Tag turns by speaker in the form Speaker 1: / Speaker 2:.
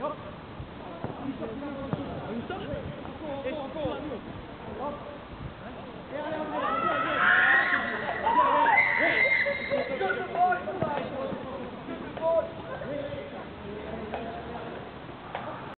Speaker 1: Yok.